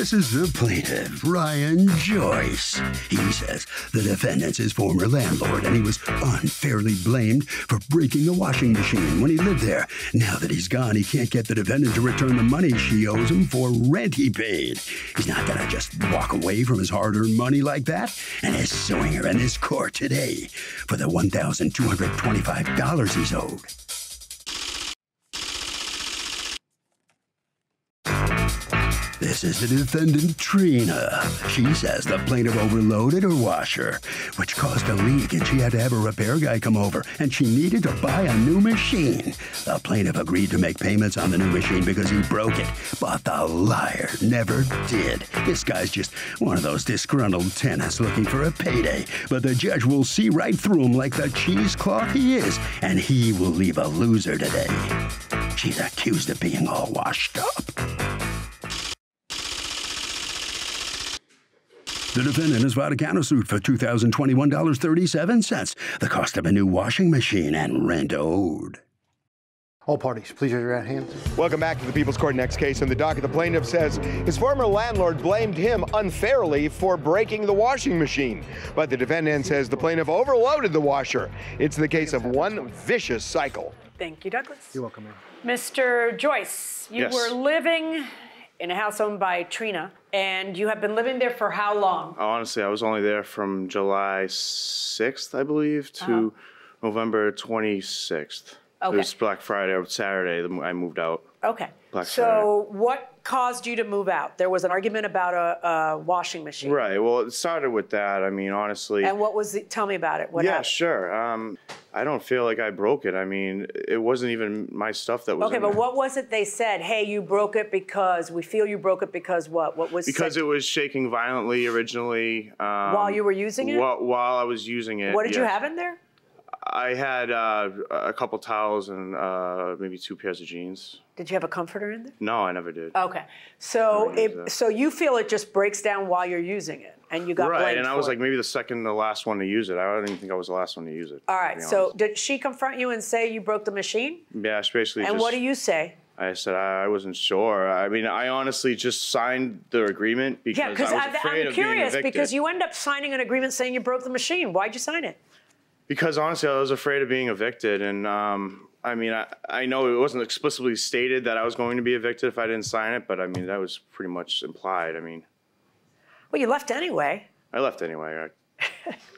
This is the plaintiff, Ryan Joyce. He says the defendant's his former landlord and he was unfairly blamed for breaking the washing machine when he lived there. Now that he's gone, he can't get the defendant to return the money she owes him for rent he paid. He's not gonna just walk away from his hard earned money like that and is suing her in his court today for the $1,225 he's owed. This is the defendant, Trina. She says the plaintiff overloaded her washer, which caused a leak, and she had to have a repair guy come over, and she needed to buy a new machine. The plaintiff agreed to make payments on the new machine because he broke it, but the liar never did. This guy's just one of those disgruntled tenants looking for a payday, but the judge will see right through him like the cheesecloth he is, and he will leave a loser today. She's accused of being all washed up. The defendant has filed a countersuit for $2,021.37, the cost of a new washing machine and rent owed. All parties, please raise your right hands. Welcome back to the People's Court. Next case in the docket. The plaintiff says his former landlord blamed him unfairly for breaking the washing machine. But the defendant says the plaintiff overloaded the washer. It's the case of one vicious cycle. Thank you, Douglas. You're welcome, ma'am. Mr. Joyce, you Yes. were living in a house owned by Trina, and you have been living there for how long? Honestly, I was only there from July 6th, I believe, to uh-huh. November 26th. Okay. It was Black Friday or Saturday. I moved out. Okay. Black so, what caused you to move out? There was an argument about a, a washing machine. Right. Well, it started with that. I mean, honestly. And what was the, tell me about it. What yeah, happened? sure. Um, I don't feel like I broke it. I mean, it wasn't even my stuff that was. Okay, but there. what was it they said? Hey, you broke it because we feel you broke it because what? What was Because said? it was shaking violently originally. Um, While you were using it? While, while I was using it. What did you have in there? I had uh, a couple towels and uh, maybe two pairs of jeans. Did you have a comforter in there? No, I never did. Okay, so it, so you feel it just breaks down while you're using it, and you got right, and I was it. like maybe the second the last one to use it. I don't even think I was the last one to use it. All right, so did she confront you and say you broke the machine? yeah, she basically And just. what do you say? I said I I wasn't sure. I mean, I honestly just signed the agreement because Yeah, I was afraid I'm of being curious evicted. because you end up signing an agreement saying you broke the machine. Why'd you sign it? Because honestly, I was afraid of being evicted, and um, I mean, I, I know it wasn't explicitly stated that I was going to be evicted if I didn't sign it, but I mean that was pretty much implied. I mean, Well, you left anyway. I left anyway. I,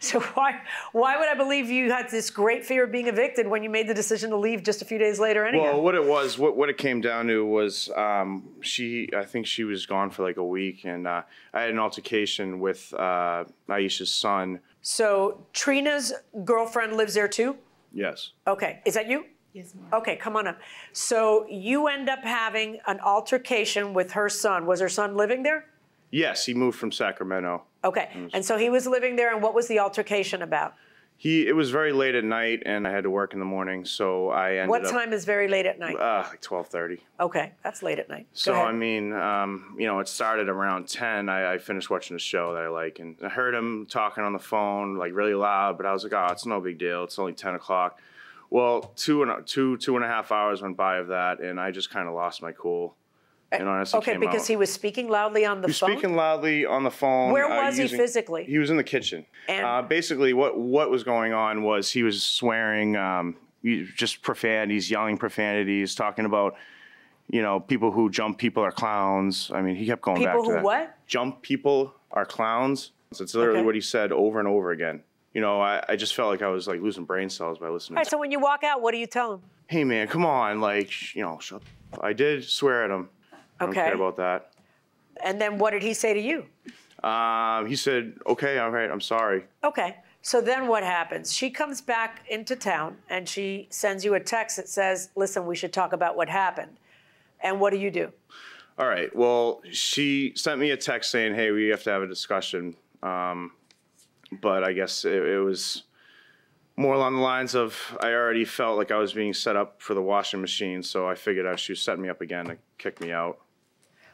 So why why would I believe you had this great fear of being evicted when you made the decision to leave just a few days later anyhow? Well, what it was, what, what it came down to was um, she, I think she was gone for like a week, and uh, I had an altercation with uh, Aisha's son. So Trina's girlfriend lives there too? Yes. Okay, is that you? Yes, ma'am. Okay, come on up. So you end up having an altercation with her son. Was her son living there? Yes, he moved from Sacramento. Okay, mm. and so he was living there, and what was the altercation about? He, it was very late at night, and I had to work in the morning, so I ended What up time is very late at night? uh, like twelve thirty. Okay, that's late at night. Go So ahead. I mean, um, you know, it started around ten. I, I finished watching a show that I like, and I heard him talking on the phone like really loud. But I was like, oh, it's no big deal. It's only ten o'clock. Well, two and two two and a half hours went by of that, and I just kind of lost my cool. And honestly, okay, came because out. he was speaking loudly on the He was phone. speaking loudly on the phone. Where uh, was he physically? He was in the kitchen. And- uh, basically, what what was going on was he was swearing, um, just profanities, yelling profanities, talking about, you know, people who jump people are clowns. I mean, he kept going back People to who that. what? Jump people are clowns. So it's literally Okay. what he said over and over again. You know, I, I just felt like I was like losing brain cells by listening. All right, so when you walk out, what do you tell him? hey man, come on, like you know, shut. I did swear at him. I don't Okay. care about that. And then what did he say to you? Um, he said, "Okay, all right, I'm sorry." Okay. So then what happens? She comes back into town and she sends you a text that says, listen, we should talk about what happened. And what do you do? All right. Well, she sent me a text saying, "Hey, we have to have a discussion." Um, but I guess it, it was more along the lines of I already felt like I was being set up for the washing machine, so I figured out she was setting me up again to kick me out.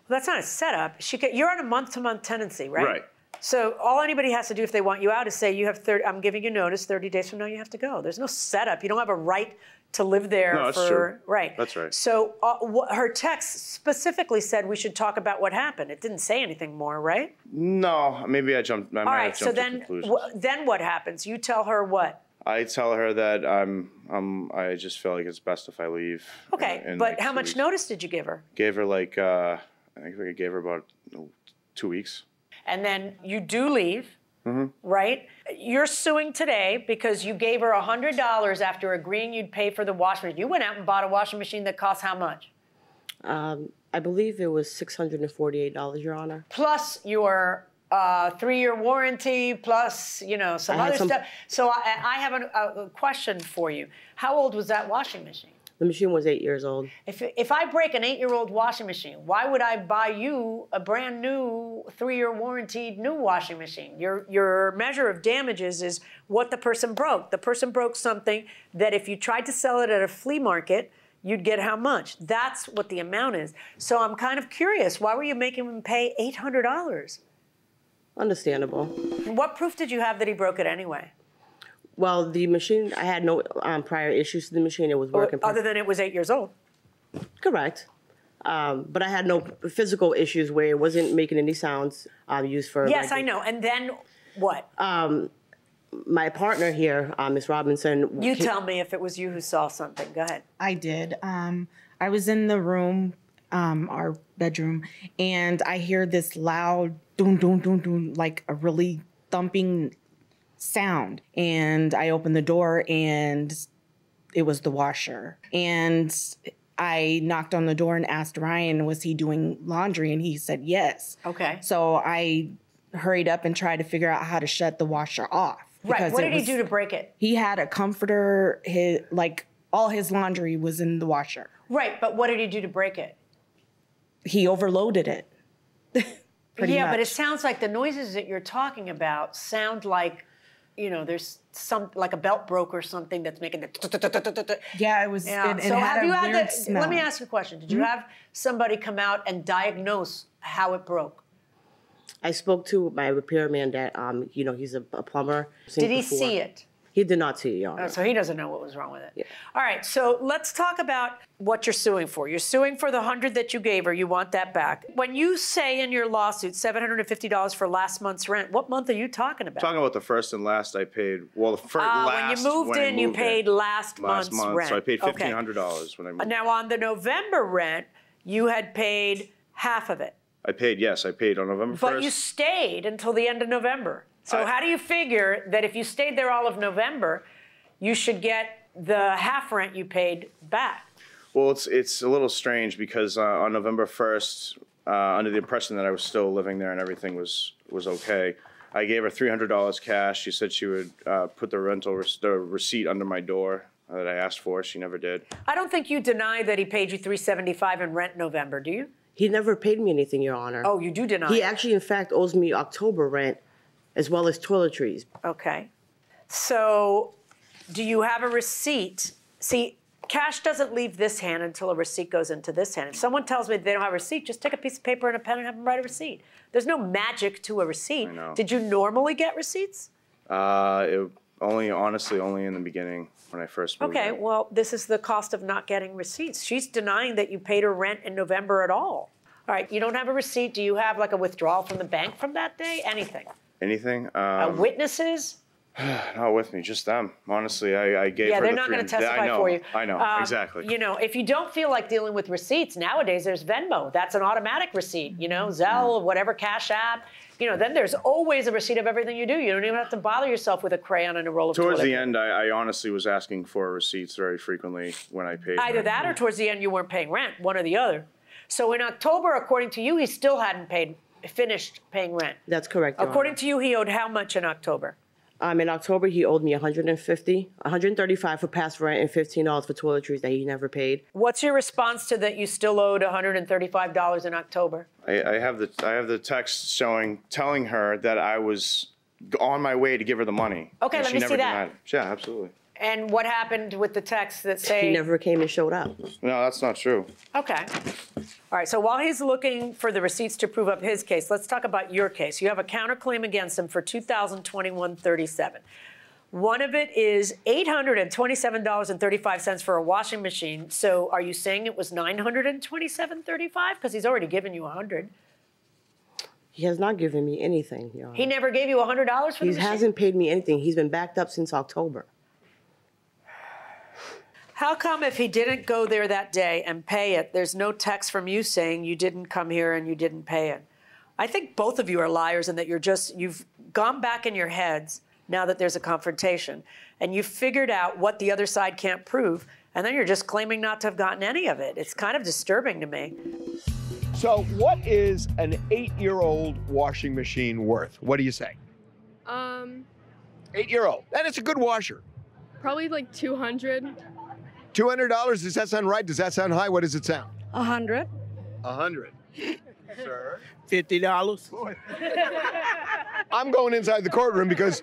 Well, that's not a setup. She you're on a month to month tenancy, right? Right. So all anybody has to do if they want you out is say you have 30. I'm giving you notice. 30 days from now you have to go. There's no setup. You don't have a right to live there No, that's for true. right. That's right. So uh, her text specifically said we should talk about what happened. It didn't say anything more, right? No, maybe I jumped. I All right. So jumped to then, then what happens? You tell her what? I tell her that I'm. Um, I just feel like it's best if I leave. Okay, in, in, but like, how much weeks. notice did you give her? Gave her like. Uh, I think I gave her about oh, two weeks. And then you do leave, Mm-hmm. right? You're suing today because you gave her $100 after agreeing you'd pay for the washing machine. You went out and bought a washing machine that cost how much? I believe it was six hundred and forty-eight dollars, Your Honor. Plus your uh, three-year warranty, plus, you know, some I other some- stuff. So I, I have a, a question for you. How old was that washing machine? The machine was eight years old. If, if I break an eight-year-old washing machine, why would I buy you a brand new three-year warranted new washing machine? Your your measure of damages is what the person broke. The person broke something that if you tried to sell it at a flea market, you'd get how much? That's what the amount is. So I'm kind of curious. Why were you making him pay eight hundred dollars? Understandable. What proof did you have that he broke it anyway? Well, the machine, I had no um, prior issues to the machine. It was working. Other than it was eight years old. Correct. Um, but I had no physical issues where it wasn't making any sounds um, used for. Yes, like- I know. And then what? My partner here, uh, Miss Robinson. you ca- tell me if it was you who saw something. Go ahead. I did. Um, I was in the room, um, our bedroom, and I hear this loud doom doom doom doom, like a really thumping sound. And I opened the door, and it was the washer. And I knocked on the door and asked Ryan, was he doing laundry? And he said yes. Okay. So I hurried up and tried to figure out how to shut the washer off. Right. What did he do to break it? he had a comforter his like all his laundry was in the washer Right, but what did he do to break it? he overloaded it yeah, but it sounds like the noises that you're talking about sound like, you know, there's some like a belt broke or something that's making the. yeah it was Yeah. it, it so have you had the? smell. Let me ask you a question. Did you Mm-hmm. have somebody come out and diagnose how it broke? I spoke to my repairman that, um, you know, he's a, a plumber. Did he see it? He did not see it, Your Honor. Oh, so he doesn't know what was wrong with it. All right, so let's talk about what you're suing for. You're suing for the hundred that you gave her. You want that back. When you say in your lawsuit seven hundred and fifty dollars for last month's rent, what month are you talking about? Talking about the first and last, I paid. Well, the first Uh, last when you moved when I in, you moved paid last, last month's month, rent. so I paid fifteen hundred dollars when I moved. Now on the November rent, you had paid half of it, I paid yes, I paid on November but first. you stayed until the end of November. So I- how do you figure that if you stayed there all of November, you should get the half rent you paid back? Well, it's it's a little strange because uh, on November first, uh, under the impression that I was still living there and everything was was okay, I gave her three hundred dollars cash. She said she would uh, put the rental re- the receipt under my door that I asked for. She never did. I don't think you deny that he paid you 375 in rent November, do you? He never paid me anything, Your Honor. Oh, you do deny. He it. actually, in fact, owes me October rent as well as toiletries. Okay. So, do you have a receipt? See, cash doesn't leave this hand until a receipt goes into this hand. If someone tells me they don't have a receipt, just take a piece of paper and a pen and have them write a receipt. There's no magic to a receipt. know. Did you normally get receipts? Uh, it only honestly only in the beginning when I first moved. Okay, in. well, this is the cost of not getting receipts. She's denying that you paid her rent in November at all. All right, you don't have a receipt. Do you have like a withdrawal from the bank from that day? Anything? anything? Uh, Um, witnesses? not with me, just them. Honestly, I, I gave Yeah, her they're the not going to testify I know, for you. I know Um, exactly. You know, if you don't feel like dealing with receipts, nowadays there's Venmo. That's an automatic receipt. You know, Zelle, whatever Cash App. You know, then there's always a receipt of everything you do. You don't even have to bother yourself with a crayon and a roll of Towards toilet the end, I, I honestly was asking for receipts very frequently when I paid. Either rent. that or towards the end you weren't paying rent, one or the other. So in October, according to you, he still hadn't paid, finished paying rent. That's correct, Your According Honor. to you, he owed how much in October? Um, in October, he owed me 150, 135 for past rent and $15 for toiletries that he never paid. What's your response to that you still owed $135 in October? I, I have the I have the text showing telling her that I was on my way to give her the money. Okay, let she me never see that. denied it. Yeah, absolutely. And what happened with the texts that say? He never came and showed up. No, that's not true. Okay. All right, so while he's looking for the receipts to prove up his case, let's talk about your case. You have a counterclaim against him for 2021-37. One of it is $827.35 for a washing machine. So are you saying it was $927.35 because he's already given you 100? He has not given me anything, Your Honor. He never gave you $100 for the He hasn't paid me anything. He's been backed up since October. How come if he didn't go there that day and pay it, there's no text from you saying you didn't come here and you didn't pay it? I think both of you are liars and that you're just, you've gone back in your heads now that there's a confrontation and you've figured out what the other side can't prove and then you're just claiming not to have gotten any of it. It's kind of disturbing to me. So, what is an eight year old washing machine worth? What do you say? Um, Eight year old. And it's a good washer. probably like 200. $200. Does that sound right? Does that sound high? What does it sound? A hundred. A hundred. Sir? Fifty dollars. I'm going inside the courtroom because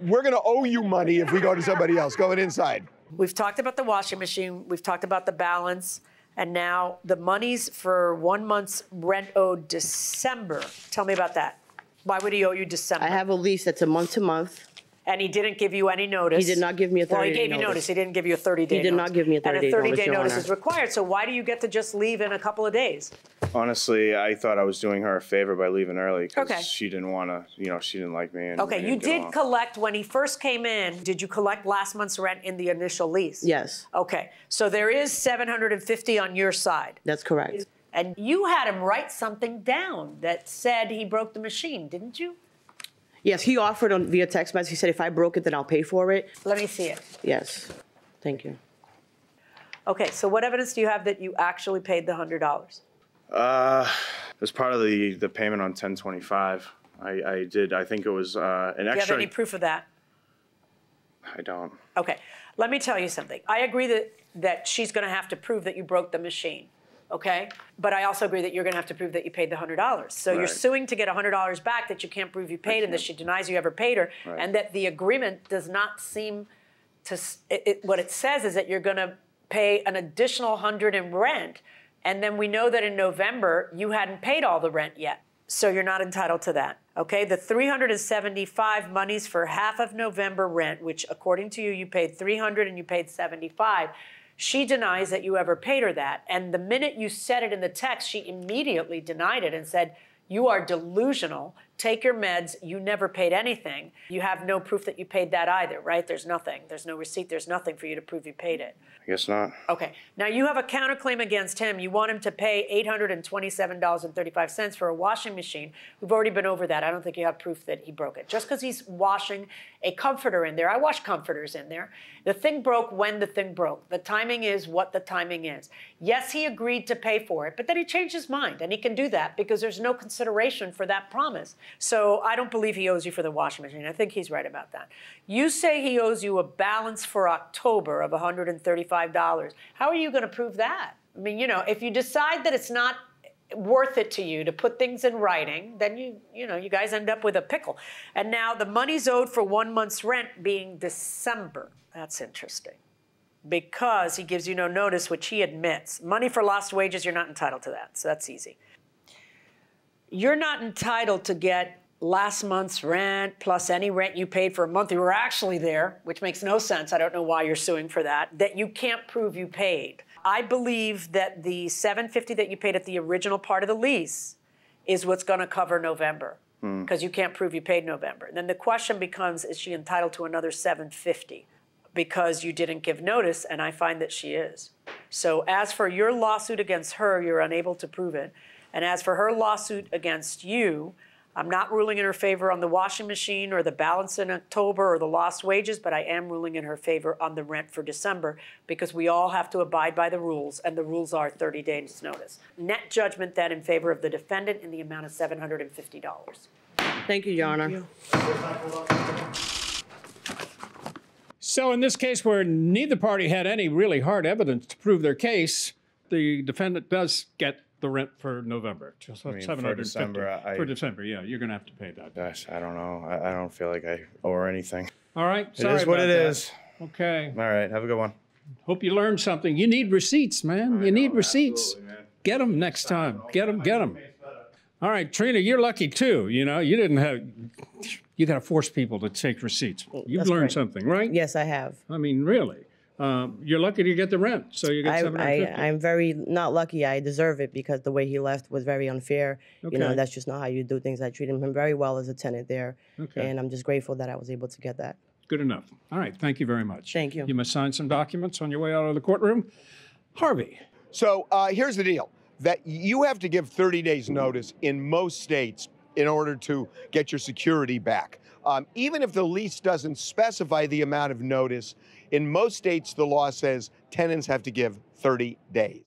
we're going to owe you money if we go to somebody else. Going inside. We've talked about the washing machine, we've talked about the balance, and now the monies for one month's rent owed December. Tell me about that. Why would he owe you December? I have a lease that's a month to month. And he didn't give you any notice? He did not give me a 30 Well, he 30-day gave you notice. notice, he didn't give you a 30-day notice. He did not give me a 30-day notice. And a notice, 30-day Your notice is required, so why do you get to just leave in a couple of days? Honestly, I thought I was doing her a favor by leaving early because Okay. she didn't want to, you know, she didn't like me. And Okay, you didn't get did along. collect, when he first came in, did you collect last month's rent in the initial lease? Yes, Okay, so there is 750 on your side. that's correct. And you had him write something down that said he broke the machine, didn't you? Yes, he offered on via text message. He said if I broke it, then I'll pay for it. Let me see it. Yes. Thank you. Okay, so what evidence do you have that you actually paid the $100? Uh, as part of the the payment on 1025, I, I did. I think it was uh, an extra. Do you have any proof of that? I don't. Okay, let me tell you something. I agree that, that she's gonna have to prove that you broke the machine, okay? But I also agree that you're gonna have to prove that you paid the hundred dollars. So you're suing to get hundred dollars back that you can't prove you paid and that she denies you ever paid her. Right. And that the agreement does not seem to, it, it, what it says is that you're gonna pay an additional hundred in rent. And then we know that in November, you hadn't paid all the rent yet. So you're not entitled to that. Okay, the 375 monies for half of November rent, which according to you, you paid 300 and you paid 75. She denies that you ever paid her that. And the minute you said it in the text, she immediately denied it and said, You are delusional. Take your meds. You never paid anything. You have no proof that you paid that either, right? There's nothing. There's no receipt. There's nothing for you to prove you paid it. I guess not. Okay. Now you have a counterclaim against him. You want him to pay $827.35 for a washing machine. We've already been over that. I don't think you have proof that he broke it. Just because he's washing a comforter in there, I wash comforters in there. The thing broke when the thing broke. The timing is what the timing is. Yes, he agreed to pay for it, but then he changed his mind, and he can do that because there's no consideration for that promise. So I don't believe he owes you for the washing machine. I think he's right about that. You say he owes you a balance for October of $135. How are you going to prove that? I mean, you know, if you decide that it's not worth it to you to put things in writing, then you, you know, you guys end up with a pickle. And now the money's owed for one month's rent being December. That's interesting. Because he gives you no notice, which he admits. Money for lost wages, you're not entitled to that. So that's easy. You're not entitled to get last month's rent plus any rent you paid for a month you were actually there, which makes no sense. I don't know why you're suing for that. That you can't prove you paid. I believe that the 750 that you paid at the original part of the lease is what's going to cover November hmm. because you can't prove you paid November. And then the question becomes is she entitled to another 750 because you didn't give notice and I find that she is. So as for your lawsuit against her, you're unable to prove it. And as for her lawsuit against you, I'm not ruling in her favor on the washing machine or the balance in October or the lost wages, but I am ruling in her favor on the rent for December because we all have to abide by the rules, and the rules are 30 days notice. Net judgment then in favor of the defendant in the amount of $750. Thank you, Your Honor. So in this case where neither party had any really hard evidence to prove their case, the defendant does get the rent for November. Just mean, for 750. December, I- For December, yeah, you're going to have to pay that. Gosh, I don't know. I, I don't feel like I owe her anything. All right, It sorry is what it that. is. Okay. All right. Have a good one. Hope you learned something. You need receipts, man. You need receipts. Get them next time. Get them. Get them. All right, Trina, you're lucky too. You know, you didn't have. You got to force people to take receipts. You've That's learned correct. something, right? Yes, I have. I mean, really. Um, you're lucky to get the rent, so you get I, I, I'm very not lucky. I deserve it because the way he left was very unfair. You know, that's just not how you do things. I treated him very well as a tenant there, Okay. and I'm just grateful that I was able to get that. Good enough. All right. Thank you very much. Thank you. You must sign some documents on your way out of the courtroom. Harvey. So uh, here's the deal that you have to give 30 days notice in most states in order to get your security back. Um, even if the lease doesn't specify the amount of notice, in most states the law says tenants have to give 30 days.